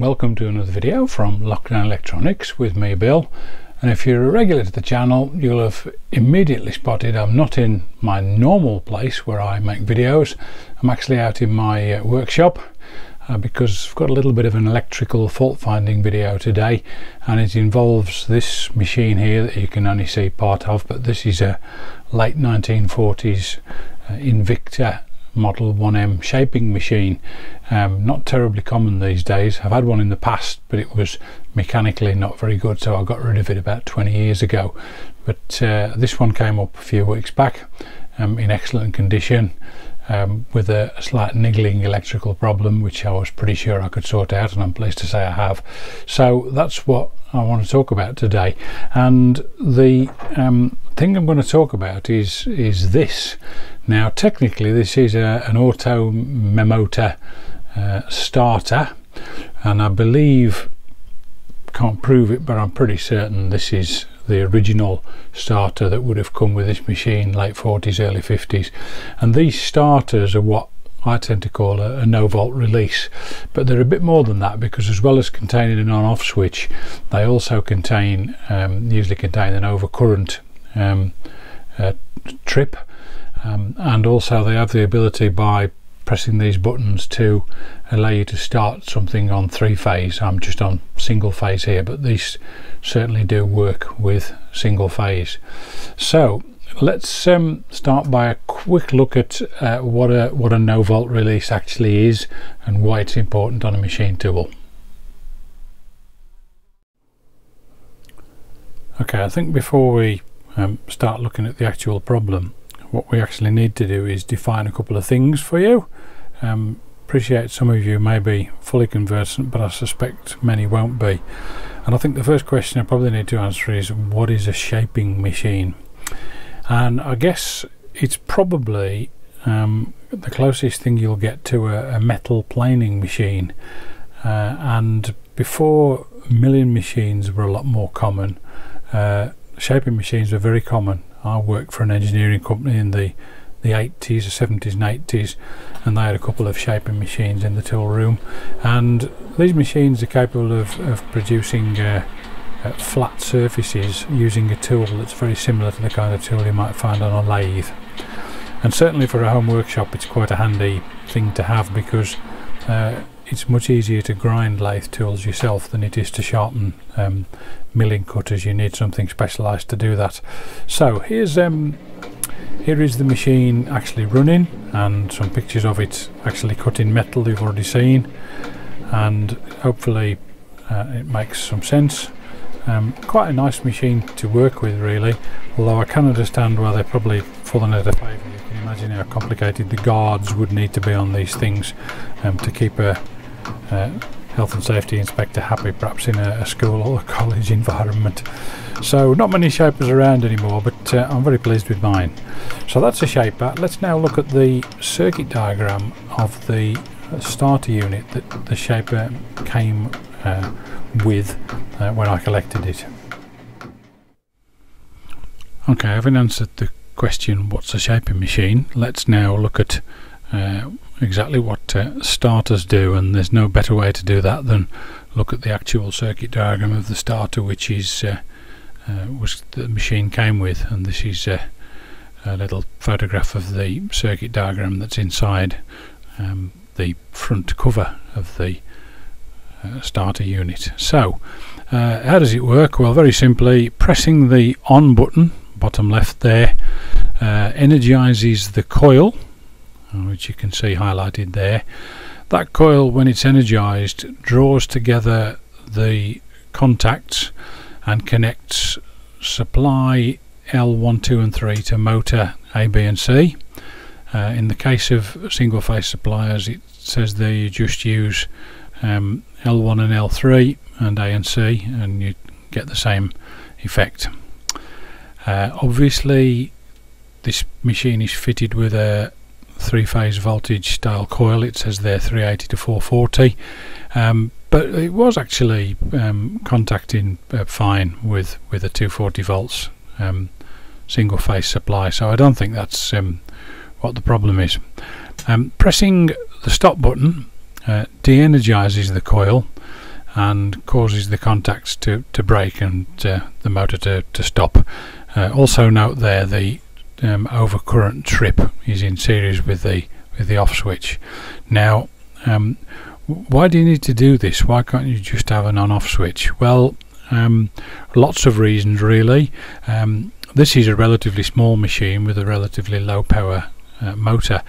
Welcome to another video from Lockdown Electronics with me Bill. And if you're a regular to the channel you'll have immediately spotted I'm not in my normal place where I make videos. I'm actually out in my uh, workshop uh, because I've got a little bit of an electrical fault finding video today and it involves this machine here that you can only see part of but this is a late 1940s uh, Invicta model 1M shaping machine. Um, not terribly common these days. I've had one in the past but it was mechanically not very good so I got rid of it about 20 years ago. But uh, this one came up a few weeks back um, in excellent condition um, with a slight niggling electrical problem which I was pretty sure I could sort out and I'm pleased to say I have. So that's what I want to talk about today. And the um, thing I'm going to talk about is is this. Now technically this is a, an auto Memota uh, starter and I believe can't prove it but I'm pretty certain this is the original starter that would have come with this machine late 40s early 50s and these starters are what I tend to call a, a, no volt release but they're a bit more than that because as well as containing an on off switch they also contain um, usually contain an overcurrent um, uh, trip um, and also they have the ability by pressing these buttons to allow you to start something on three phase. I'm just on single phase here but these certainly do work with single phase. So let's um, start by a quick look at uh, what a what a no volt release actually is and why it's important on a machine tool. Okay I think before we um, start looking at the actual problem. What we actually need to do is define a couple of things for you. Um, appreciate some of you may be fully conversant but I suspect many won't be. And I think the first question I probably need to answer is what is a shaping machine? And I guess it's probably um, the closest thing you'll get to a, a metal planing machine. Uh, and before milling machines were a lot more common uh, shaping machines were very common. I worked for an engineering company in the the 80s, 70s and 80s and they had a couple of shaping machines in the tool room. And these machines are capable of, of producing uh, uh, flat surfaces using a tool that's very similar to the kind of tool you might find on a lathe. And certainly for a home workshop it's quite a handy thing to have because uh, it's much easier to grind lathe tools yourself than it is to sharpen um, milling cutters. You need something specialized to do that. So here's um, here is the machine actually running and some pictures of it actually cutting metal you've already seen. And hopefully uh, it makes some sense. Um, quite a nice machine to work with really. Although I can understand why they're probably fallen out of favour. You can imagine how complicated the guards would need to be on these things um, to keep a, a health and safety inspector happy perhaps in a, a school or a college environment. So not many shapers around anymore but uh, I'm very pleased with mine. So that's a shaper. Let's now look at the circuit diagram of the starter unit that the shaper came uh, with uh, when I collected it. Okay having answered the question what's a shaping machine? Let's now look at uh, exactly what uh, starters do and there's no better way to do that than look at the actual circuit diagram of the starter which is uh, uh, was the machine came with and this is a, a, little photograph of the circuit diagram that's inside um, the front cover of the uh, starter unit. So uh, how does it work? Well very simply pressing the on button bottom left there uh, energizes the coil which you can see highlighted there that coil when it's energized draws together the contacts and connects supply L1, 2 and 3 to motor A, B and C. Uh, in the case of single phase suppliers it says there you just use um, L1 and L3 and A and C and you get the same effect. Uh, obviously this machine is fitted with a three phase voltage style coil it says there 380 to 440 um, but it was actually um, contacting uh, fine with with a 240 volts um, single phase supply. So I don't think that's um, what the problem is. Um, pressing the stop button uh, de-energizes the coil and causes the contacts to, to break and uh, the motor to, to stop. Uh, also note there the um, overcurrent trip is in series with the with the off switch. Now um, why do you need to do this? Why can't you just have an on-off switch? Well, um, lots of reasons really. Um, this is a relatively small machine with a relatively low power uh, motor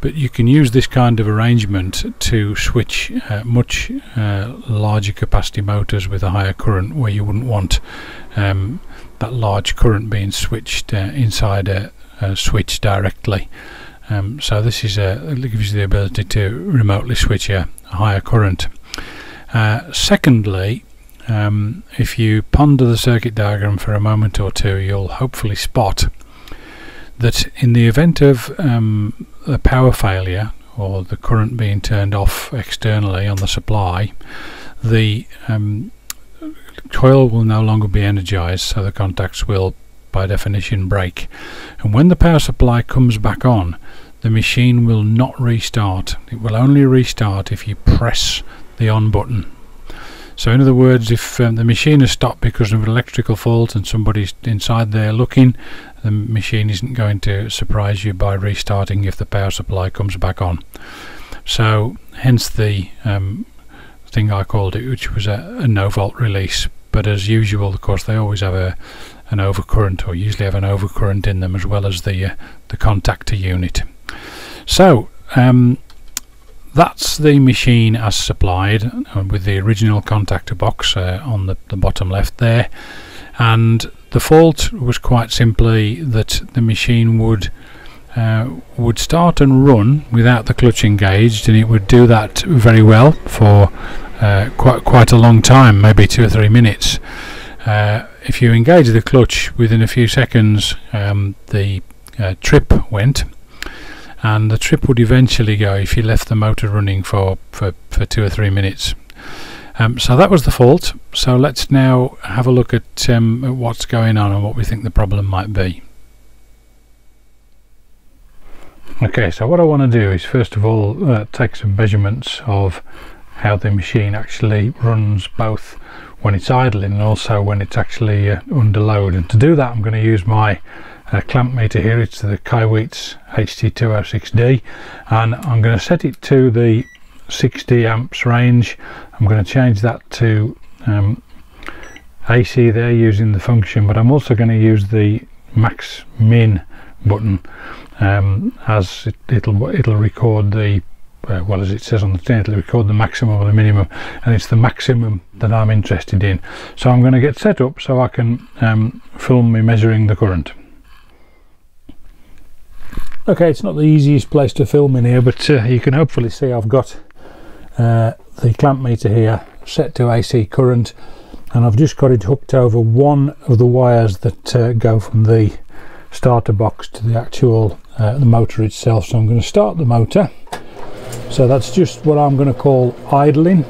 but you can use this kind of arrangement to switch uh, much uh, larger capacity motors with a higher current where you wouldn't want um, that large current being switched uh, inside a, a, switch directly. Um, so this is a, gives you the ability to remotely switch a, a higher current. Uh, secondly um, if you ponder the circuit diagram for a moment or two you'll hopefully spot that in the event of um, a power failure or the current being turned off externally on the supply the um, coil will no longer be energized so the contacts will by definition break. And when the power supply comes back on the machine will not restart. It will only restart if you press the on button. So in other words, if um, the machine has stopped because of an electrical fault and somebody's inside there looking, the machine isn't going to surprise you by restarting if the power supply comes back on. So hence the um, thing I called it, which was a, a no fault release. But as usual, of course, they always have a an overcurrent, or usually have an overcurrent in them, as well as the uh, the contactor unit. So um, that's the machine as supplied uh, with the original contactor box uh, on the, the bottom left there and the fault was quite simply that the machine would uh, would start and run without the clutch engaged and it would do that very well for uh, quite quite a long time maybe two or three minutes uh, if you engage the clutch within a few seconds um, the uh, trip went and the trip would eventually go if you left the motor running for, for, for two or three minutes. Um, so that was the fault. So let's now have a look at, um, at what's going on and what we think the problem might be. Okay, so what I want to do is first of all uh, take some measurements of how the machine actually runs both when it's idling and also when it's actually uh, under load. And to do that I'm going to use my uh, clamp meter here. It's the Kaiweets HT206D and I'm going to set it to the 60 amps range. I'm going to change that to um, AC there using the function but I'm also going to use the max min button um, as it, will it'll record the uh, well as it says on the tin it'll record the maximum or the minimum and it's the maximum that I'm interested in. So I'm going to get set up so I can um, film me measuring the current. Okay it's not the easiest place to film in here but uh, you can hopefully see I've got uh, the clamp meter here set to AC current and I've just got it hooked over one of the wires that uh, go from the starter box to the actual uh, the motor itself. So I'm going to start the motor. So that's just what I'm going to call idling.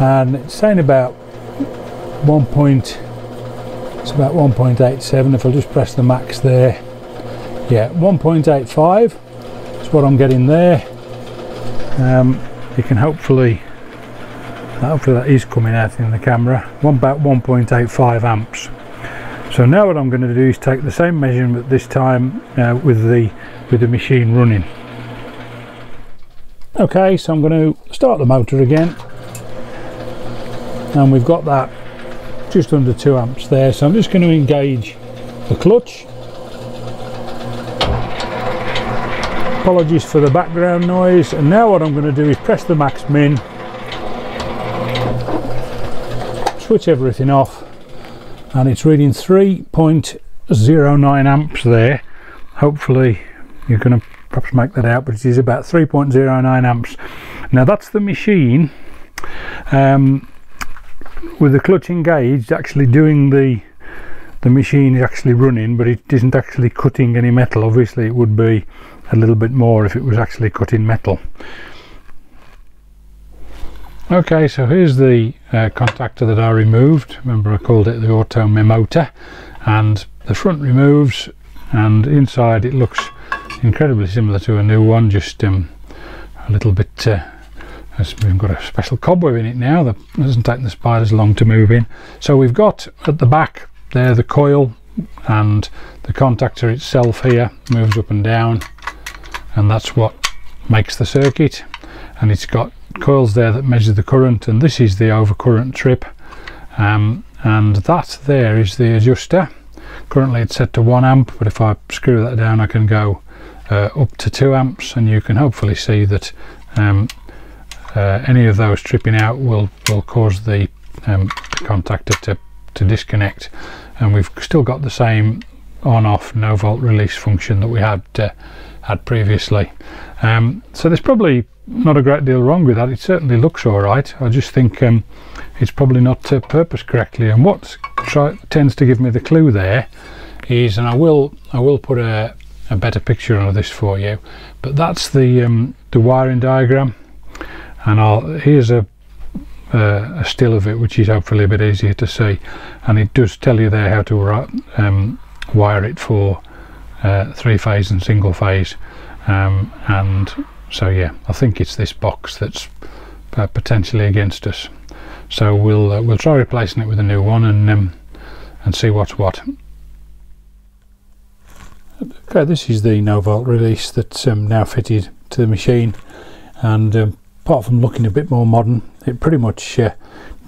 And it's saying about 1. Point, it's about 1.87 if I just press the max there yeah 1.85 is what I'm getting there. Um, you can hopefully hopefully that is coming out in the camera. One about 1.85 amps so now what I'm going to do is take the same measurement this time uh, with the with the machine running. Okay so I'm going to start the motor again. And we've got that just under 2 amps there. So I'm just going to engage the clutch. Apologies for the background noise. And now what I'm going to do is press the max min. Switch everything off and it's reading 3.09 amps there. Hopefully you're going to perhaps make that out but it is about 3.09 amps. Now that's the machine um, with the clutch engaged actually doing the the machine is actually running but it isn't actually cutting any metal. Obviously it would be a little bit more if it was actually cutting metal. Okay so here's the uh, contactor that I removed. Remember I called it the auto motor and the front removes and inside it looks incredibly similar to a new one just um, a little bit uh, we've got a special cobweb in it now that hasn't taken the spiders long to move in. So we've got at the back there the coil and the contactor itself here moves up and down and that's what makes the circuit. And it's got coils there that measure the current and this is the overcurrent trip. Um, and that there is the adjuster. Currently it's set to 1 amp but if I screw that down I can go uh, up to 2 amps and you can hopefully see that um, uh, any of those tripping out will will cause the um, contactor to, to disconnect. And we've still got the same on off no volt release function that we had uh, had previously. Um, so there's probably not a great deal wrong with that. It certainly looks all right. I just think um, it's probably not uh, purposed correctly. And what tends to give me the clue there is and I will I will put a, a better picture of this for you but that's the um, the wiring diagram. And I'll here's a uh, a still of it which is hopefully a bit easier to see. And it does tell you there how to um, wire it for uh, three phase and single phase. Um, and so yeah I think it's this box that's uh, potentially against us. So we'll uh, we'll try replacing it with a new one and um, and see what's what. Okay this is the no volt release that's um, now fitted to the machine. And um, apart from looking a bit more modern it pretty much uh,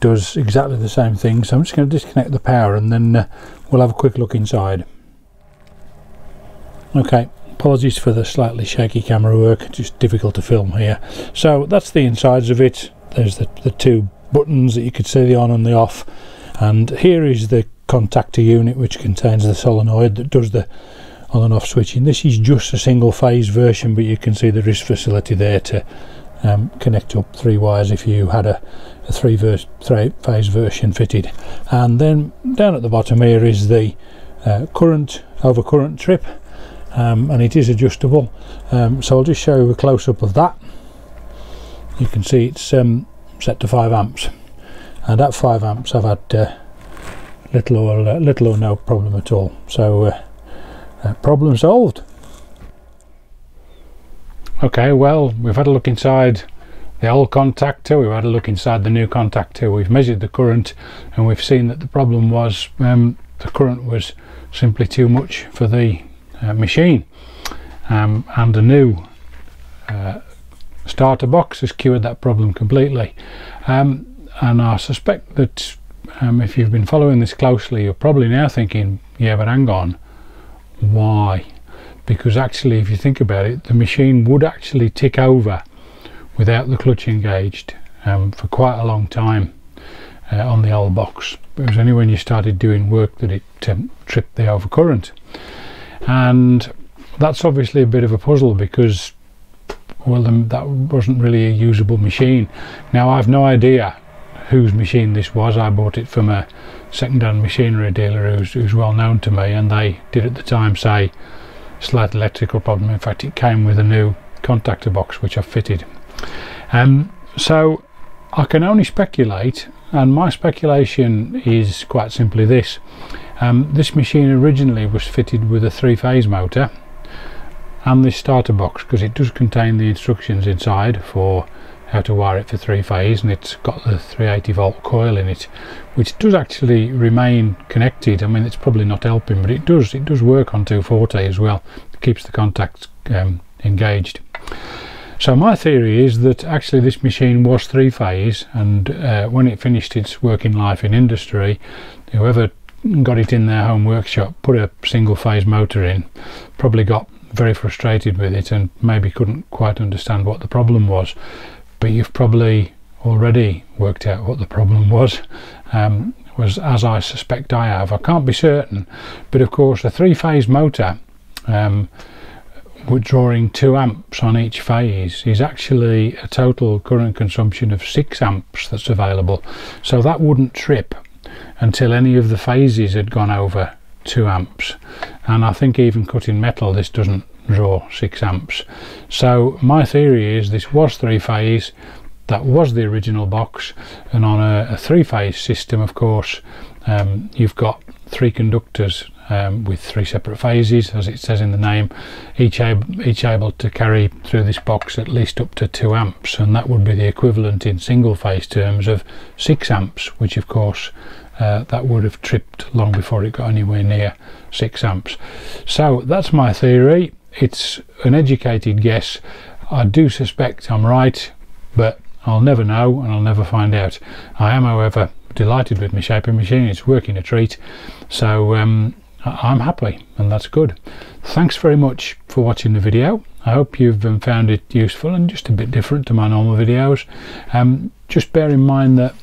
does exactly the same thing. So I'm just going to disconnect the power and then uh, we'll have a quick look inside. Okay apologies for the slightly shaky camera work just difficult to film here. So that's the insides of it. There's the, the two buttons that you could see the on and the off. And here is the contactor unit which contains the solenoid that does the on and off switching. This is just a single phase version but you can see there is facility there to um, connect up three wires if you had a, a three, three phase version fitted. And then down at the bottom here is the uh, current over current trip um, and it is adjustable. Um, so I'll just show you a close-up of that. You can see it's um, set to 5 amps. And at 5 amps I've had uh, little or uh, little or no problem at all. So uh, uh, problem solved. Okay well we've had a look inside the old contactor. We've had a look inside the new contactor. We've measured the current and we've seen that the problem was um, the current was simply too much for the uh, machine um, and a new uh, starter box has cured that problem completely. Um, and I suspect that um, if you've been following this closely you're probably now thinking yeah but hang on why? Because actually if you think about it the machine would actually tick over without the clutch engaged um, for quite a long time uh, on the old box. It was only when you started doing work that it um, tripped the overcurrent and that's obviously a bit of a puzzle because well that wasn't really a usable machine. Now I've no idea whose machine this was. I bought it from a second-hand machinery dealer who's, who's well known to me and they did at the time say slight electrical problem. In fact it came with a new contactor box which I fitted. Um, so I can only speculate and my speculation is quite simply this um, this machine originally was fitted with a three-phase motor and this starter box because it does contain the instructions inside for how to wire it for three phase and it's got the 380 volt coil in it which does actually remain connected. I mean it's probably not helping but it does it does work on 240 as well. It keeps the contacts um, engaged. So my theory is that actually this machine was three phase and uh, when it finished its working life in industry whoever got it in their home workshop put a single phase motor in probably got very frustrated with it and maybe couldn't quite understand what the problem was. But you've probably already worked out what the problem was um, was as I suspect I have. I can't be certain but of course a three-phase motor um, withdrawing 2 amps on each phase is actually a total current consumption of 6 amps that's available. So that wouldn't trip until any of the phases had gone over 2 amps. And I think even cutting metal this doesn't draw 6 amps. So my theory is this was 3 phase that was the original box and on a, a 3 phase system of course um, you've got three conductors um, with three separate phases as it says in the name each, ab each able to carry through this box at least up to 2 amps. And that would be the equivalent in single phase terms of 6 amps which of course uh, that would have tripped long before it got anywhere near 6 amps. So that's my theory. It's an educated guess. I do suspect I'm right but I'll never know and I'll never find out. I am however delighted with my shaping machine. It's working a treat. So um, I'm happy and that's good. Thanks very much for watching the video. I hope you've um, found it useful and just a bit different to my normal videos. Um, just bear in mind that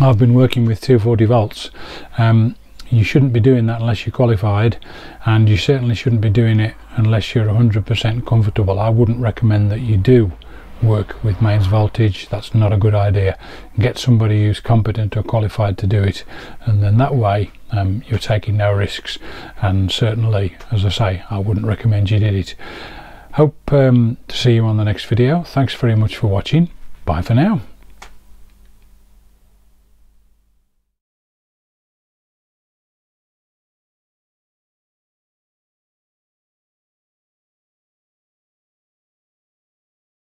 I've been working with 240 volts. Um, you shouldn't be doing that unless you're qualified and you certainly shouldn't be doing it unless you're 100% comfortable. I wouldn't recommend that you do work with mains voltage. That's not a good idea. Get somebody who's competent or qualified to do it and then that way um, you're taking no risks and certainly as I say I wouldn't recommend you did it. Hope um, to see you on the next video. Thanks very much for watching. Bye for now